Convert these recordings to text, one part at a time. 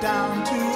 down to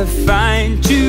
you with a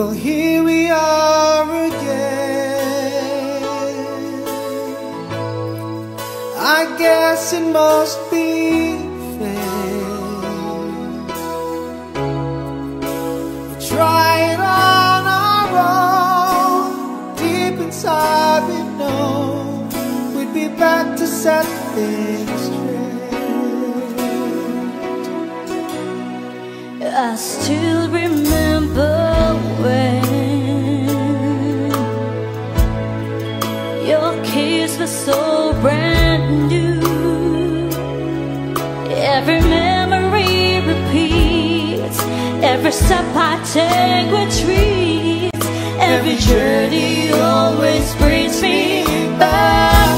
Well, here we are again. I guess it must be fair. We try it on our own. Deep inside, we know we'd be back to set things straight. I still remember. Every step I take with trees, Every journey always brings me back.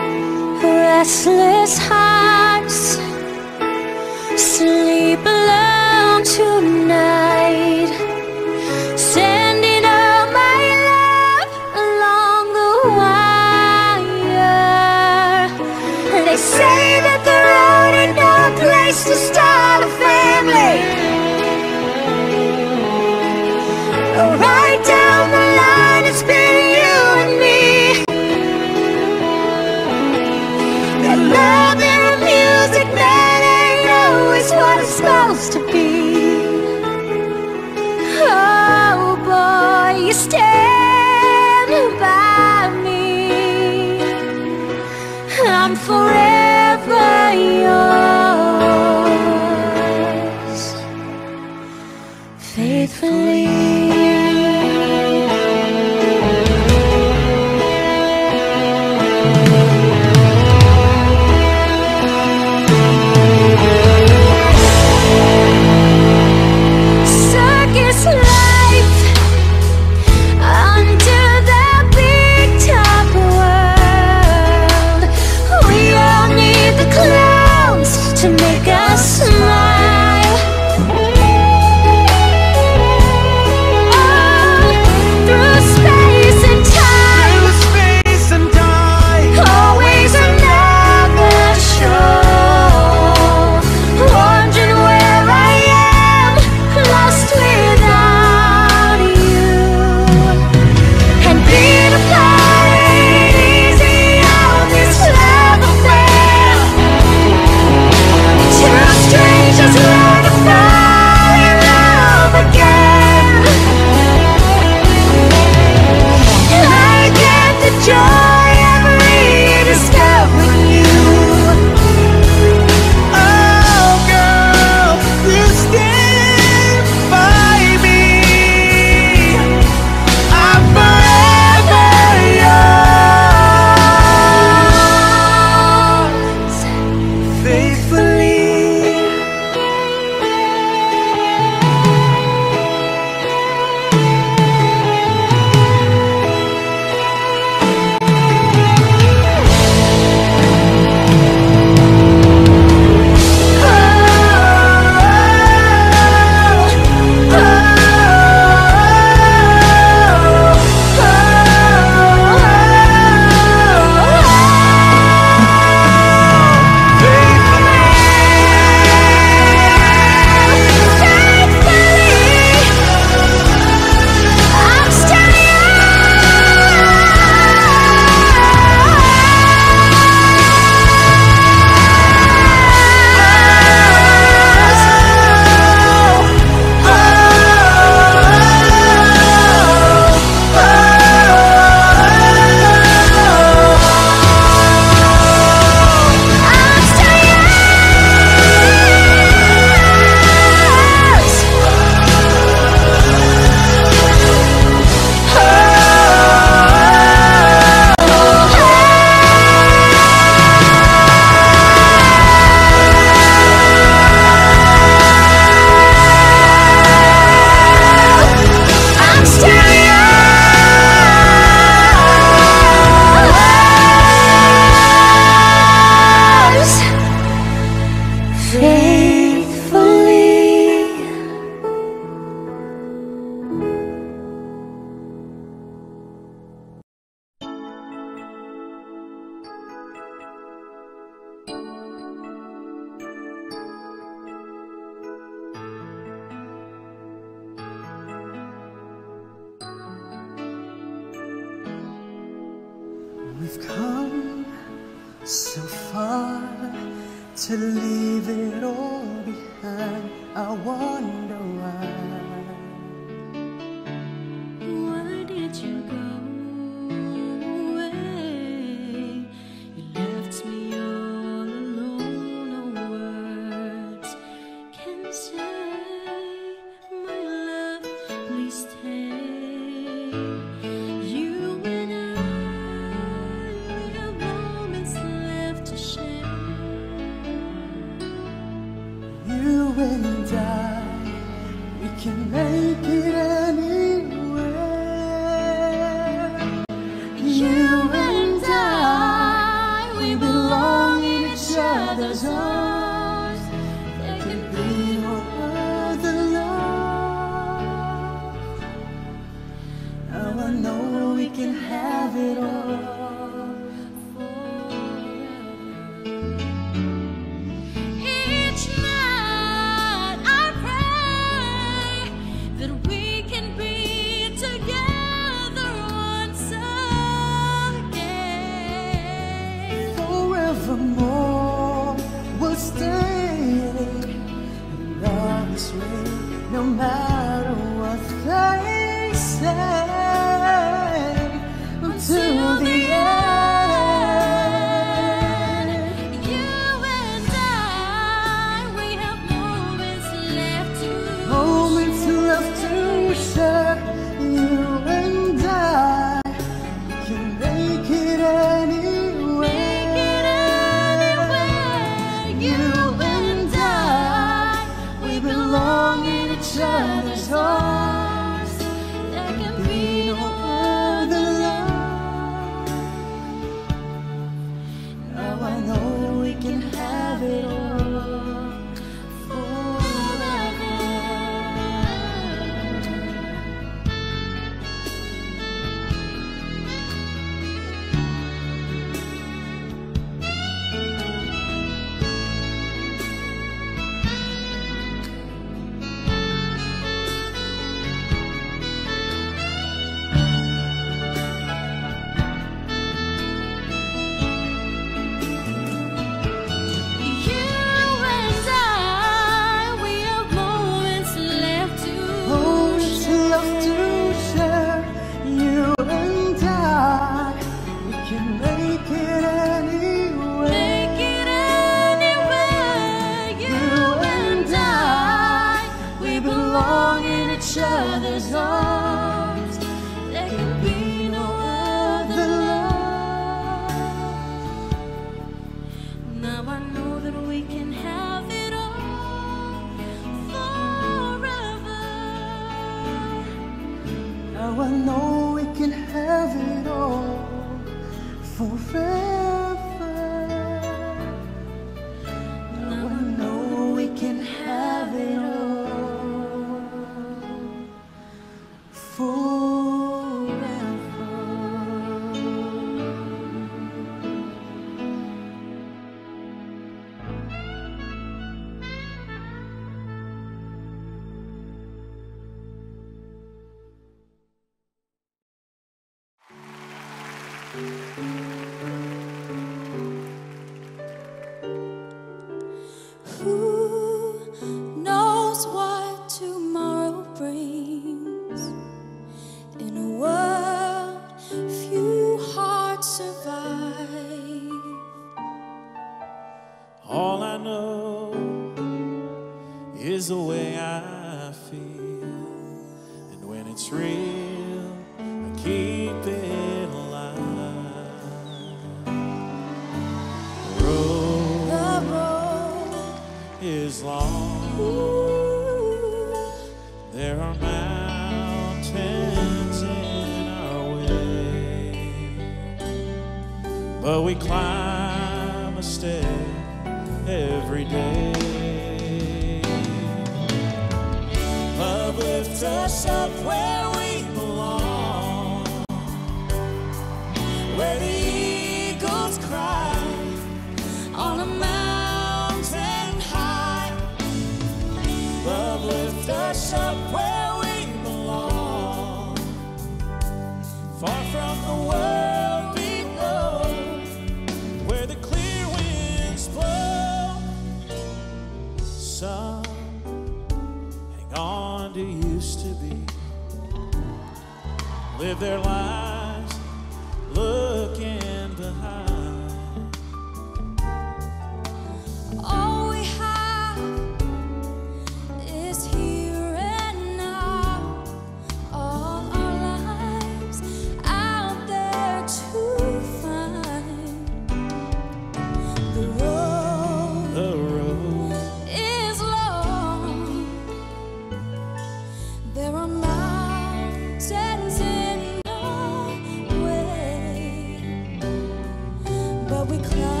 But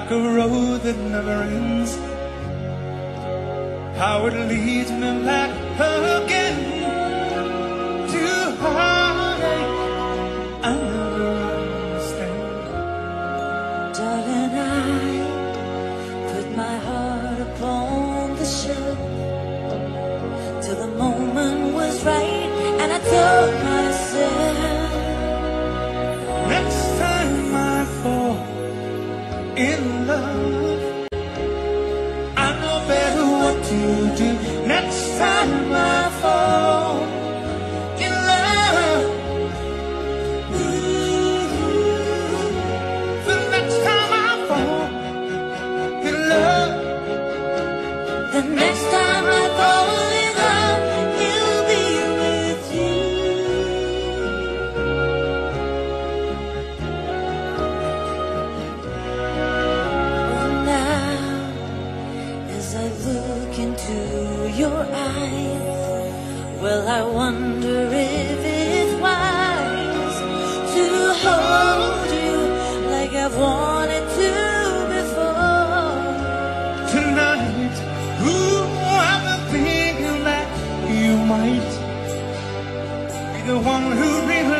like a road that your eyes. Well, I wonder if it's wise to hold you like I've wanted to before. Tonight, ooh, I'm thinking that you might be the one who really.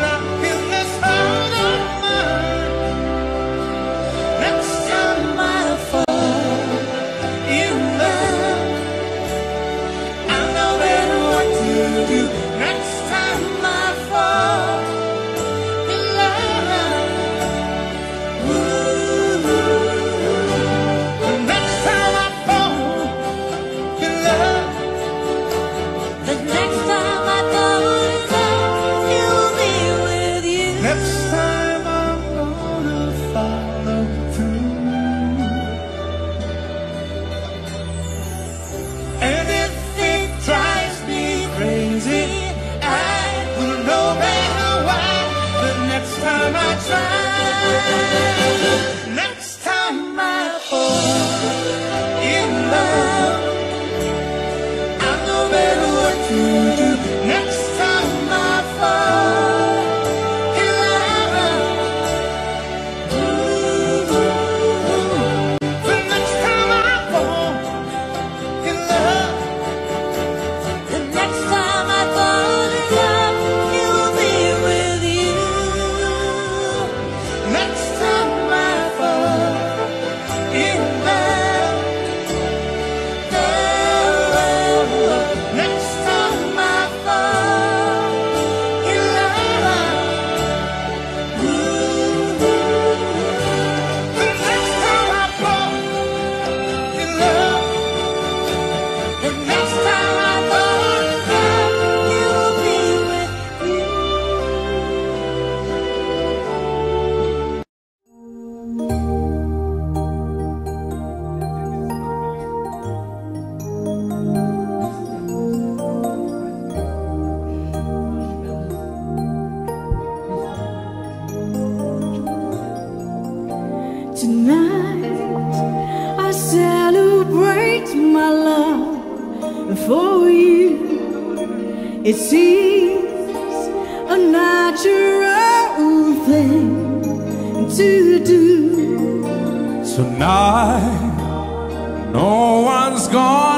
It seems a natural thing to do. Tonight, no one's gone.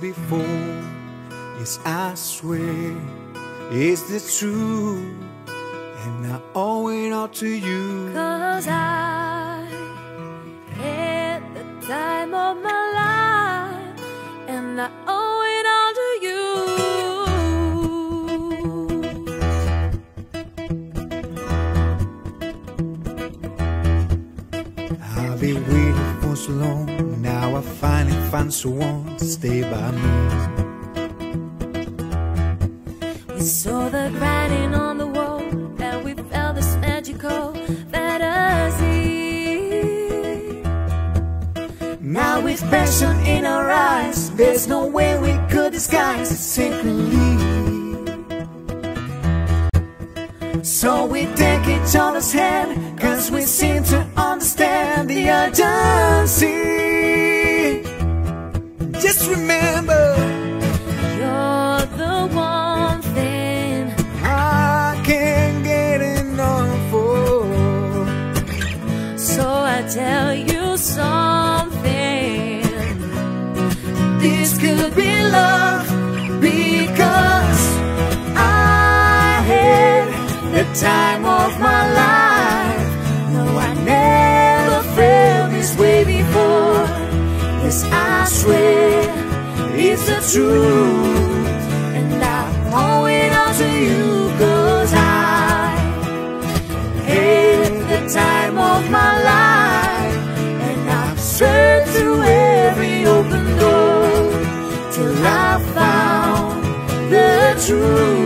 Before. Yes, I swear it's the truth, and I owe it all to you. Cause I found someone to stay by me. We saw the writing on the wall and we felt this magical fantasy. Now with passion in our eyes, there's no way we could disguise it secretly. So we take each other's hand, cause we seem to understand the urgency. Just remember, You're the one thing I can't get enough for. So I tell you something. This could be love because I had the time of my life. No, I never felt this way before. Yes, I swear it's the truth. And I owe it all to you cause I had the time of my life. And I've searched through every open door till I found the truth.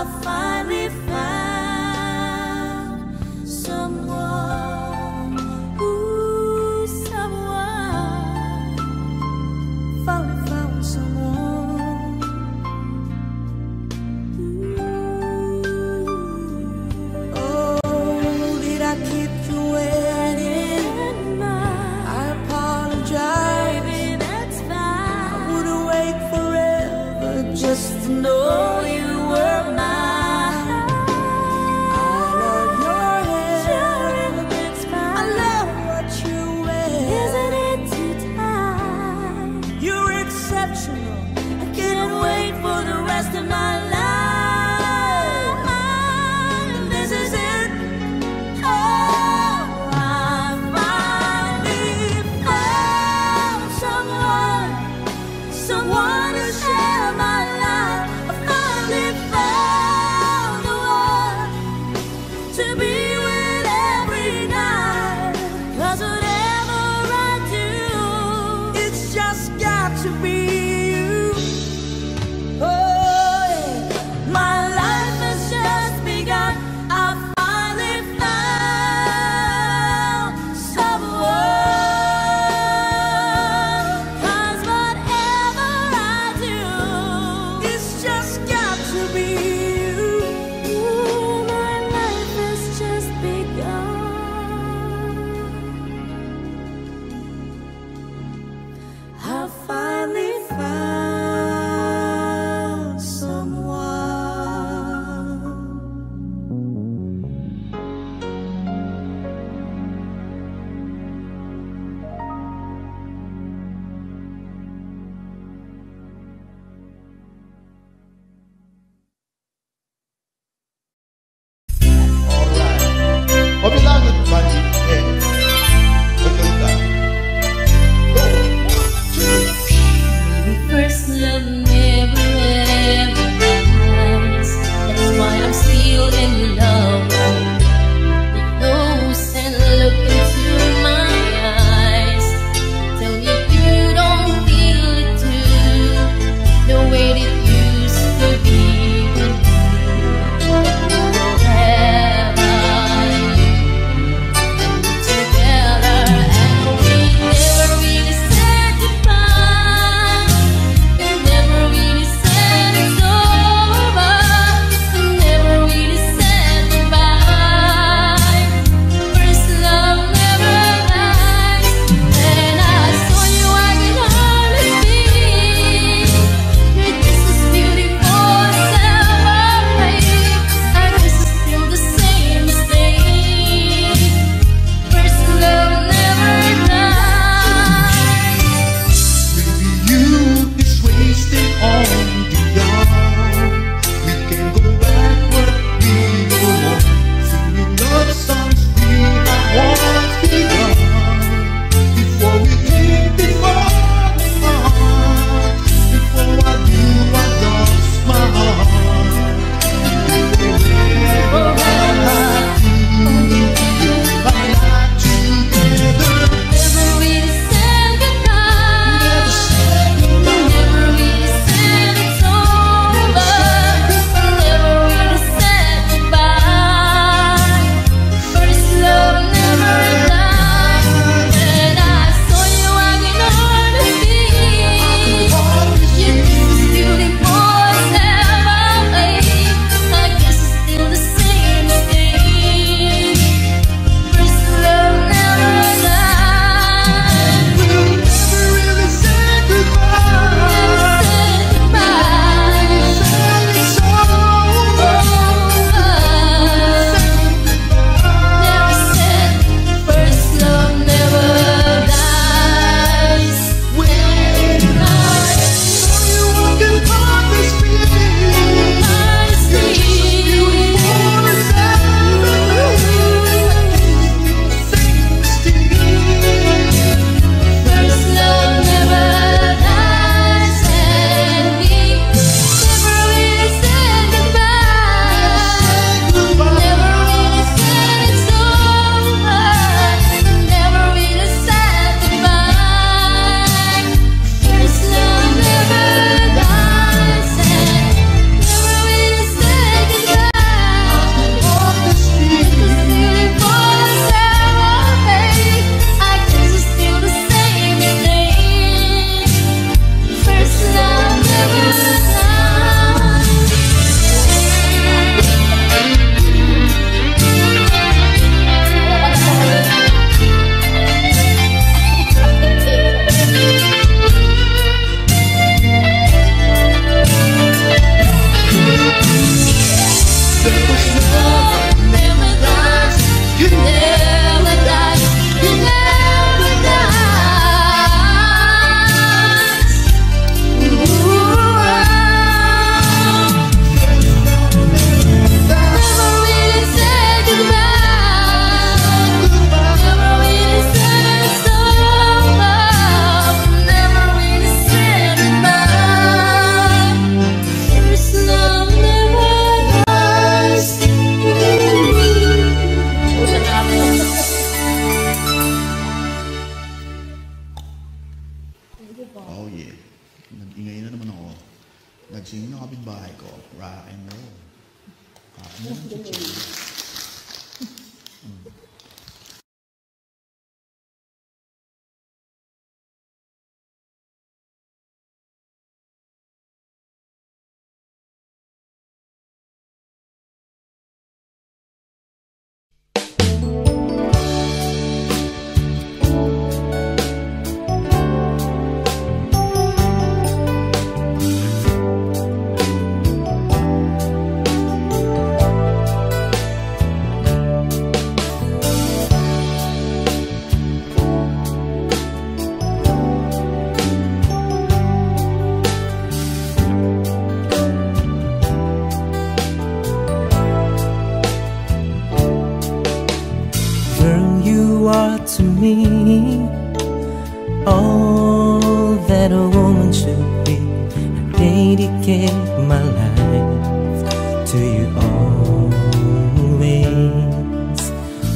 I'll find. My life to you always.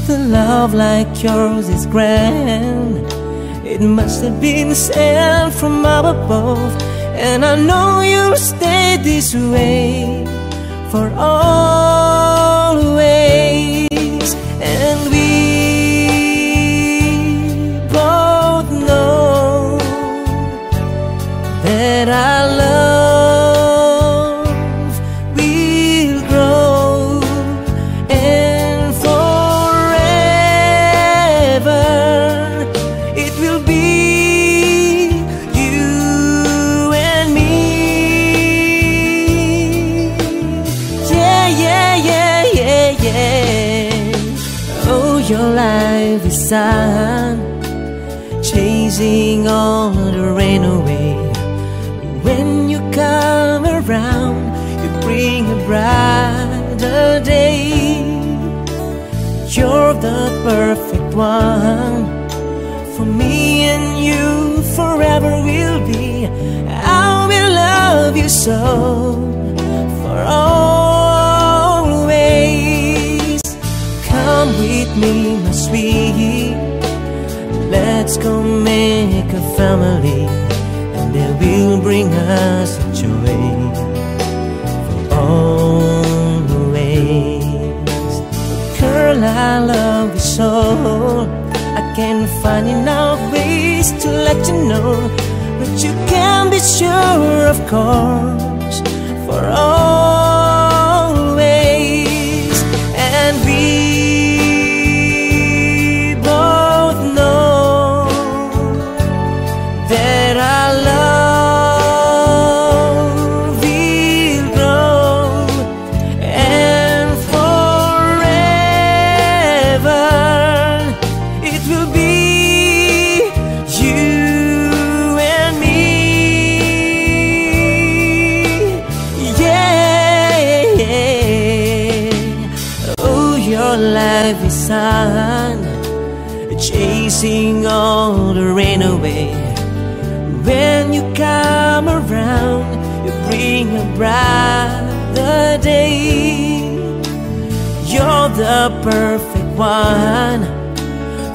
The love like yours is grand. It must have been sent from up above, and I know you'll stay this way for always. So for always. Come with me, my sweet. Let's go make a family, and they will bring us joy for always. Girl, I love you so. I can't find enough ways to let you know, but you can be sure, of course, for is sun chasing all the rain away. When you come around, you bring a brighter day. You're the perfect one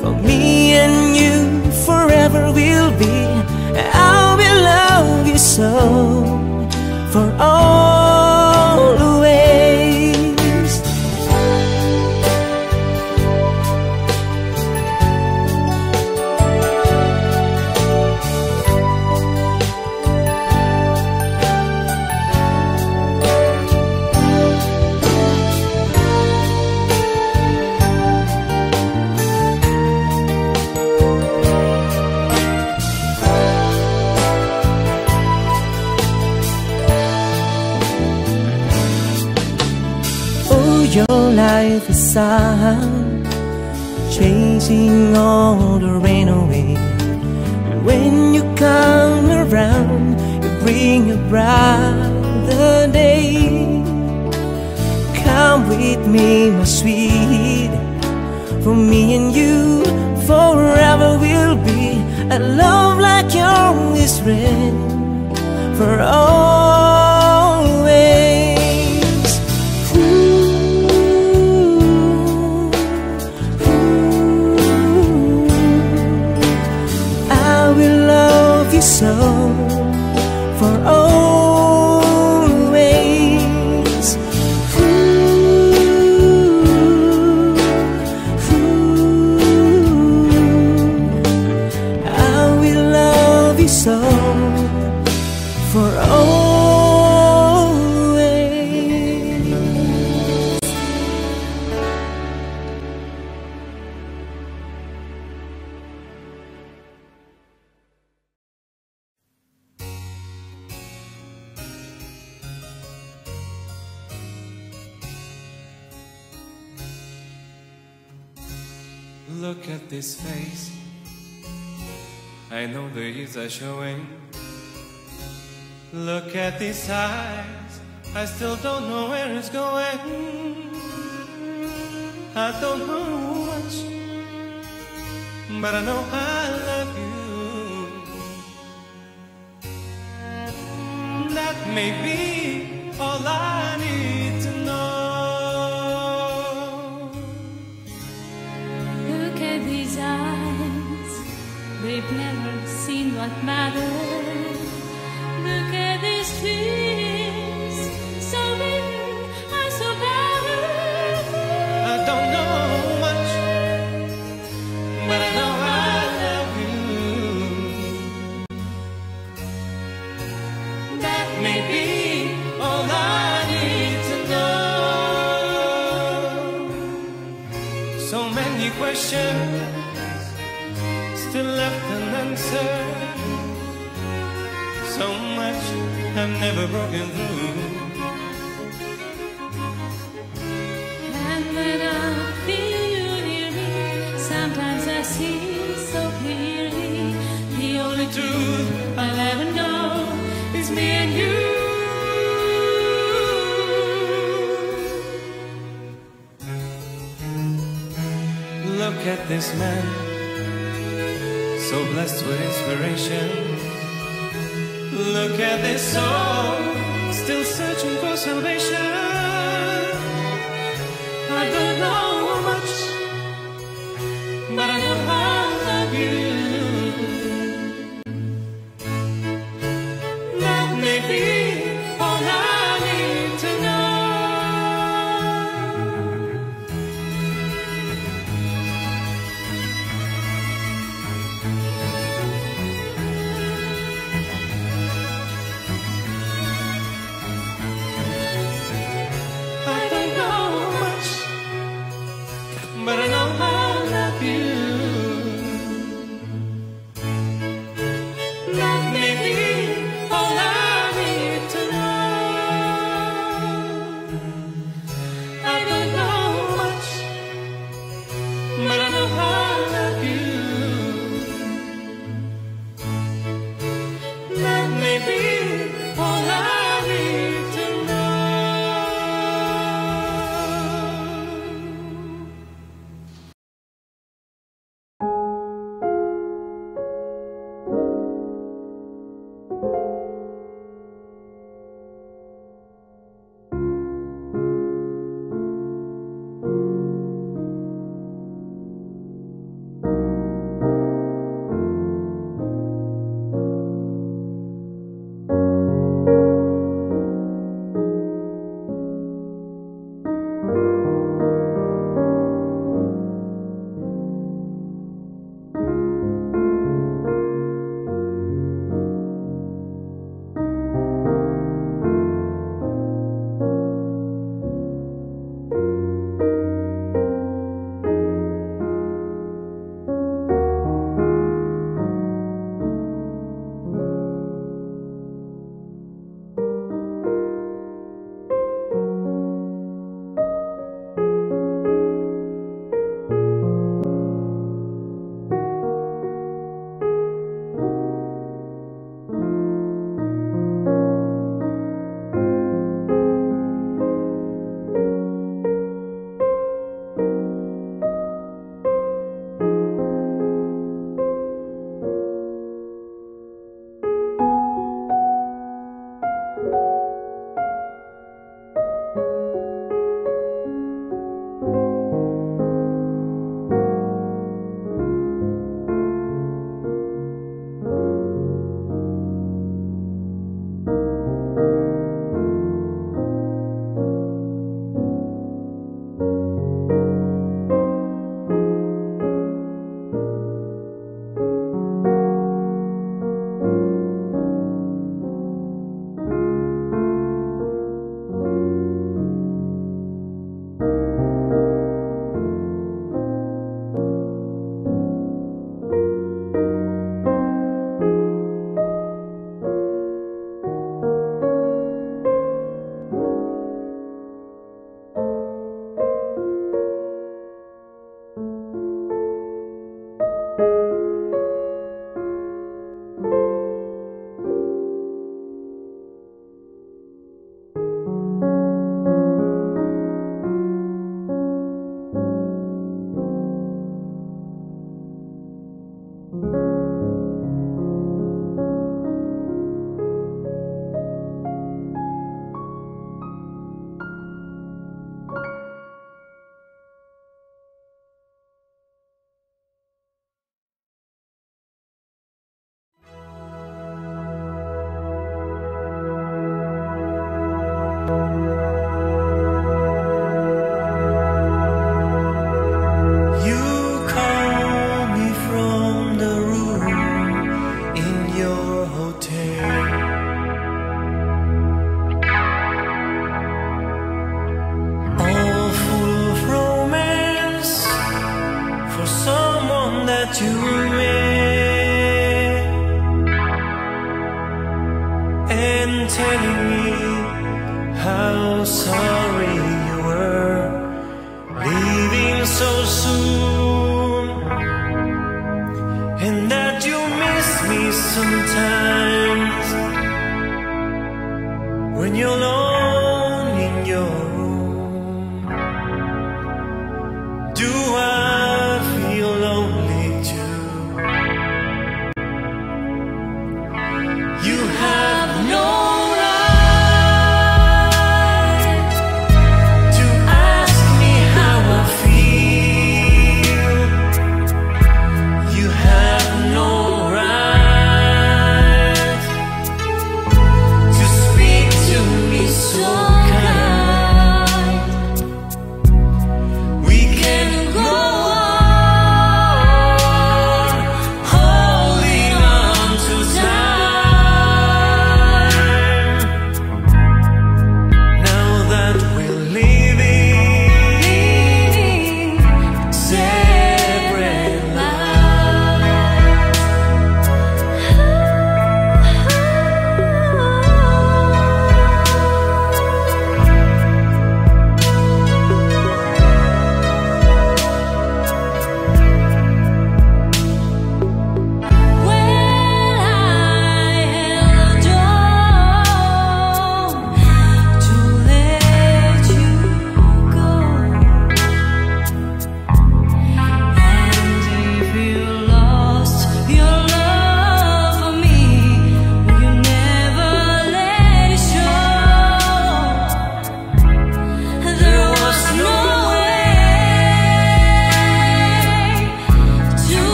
for me and you forever will be. I will love you so for always. Your life is sun chasing all the rain away. When you come around, you bring a brighter day. Come with me, my sweet. For me and you, forever will be a love like yours is red for always. I I know the years are showing. Look at these eyes. I still don't know where it's going. I don't know much, but I know I love you. That may be all I never broken through. And when I feel you near me, sometimes I see so clearly the only truth I'll ever know is me and you. Look at this man, so blessed with inspiration. Look at this soul, still searching for salvation. I don't know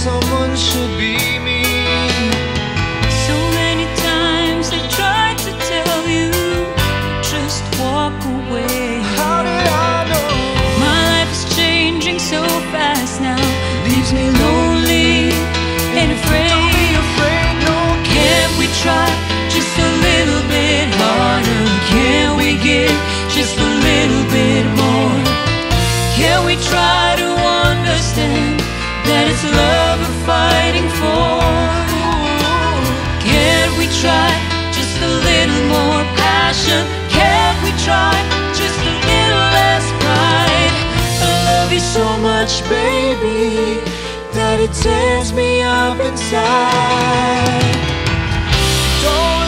someone should be me. So many times I tried to tell you, just walk away. How did I know? My life is changing so fast now, leaves me lonely and afraid. Don't be afraid, no. Can't we try just a little bit harder? Can we give just a little bit more? Can we try to understand that it's passion. Can we try just a little less pride? I love you so much, baby, that it tears me up inside. Don't